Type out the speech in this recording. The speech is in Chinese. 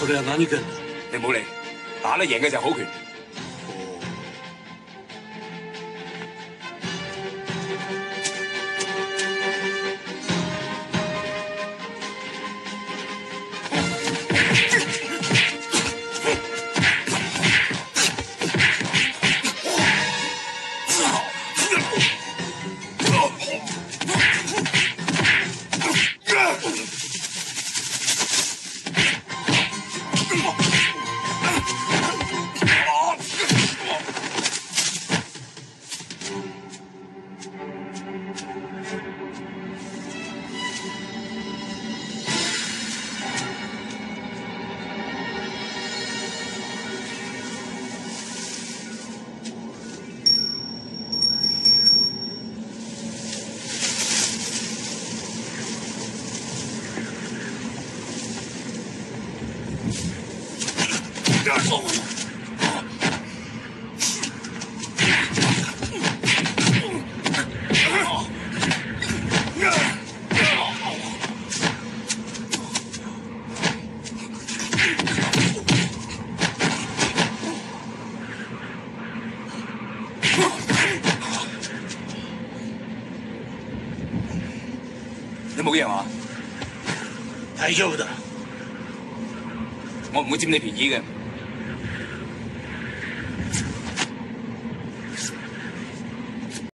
我哋难啲嘅，你唔好理，打得赢嘅就好拳。people. 你冇嘢嘛？睇咗冇得，我唔会占你便宜嘅。